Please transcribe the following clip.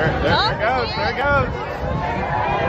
There, there oh, it goes, there it goes.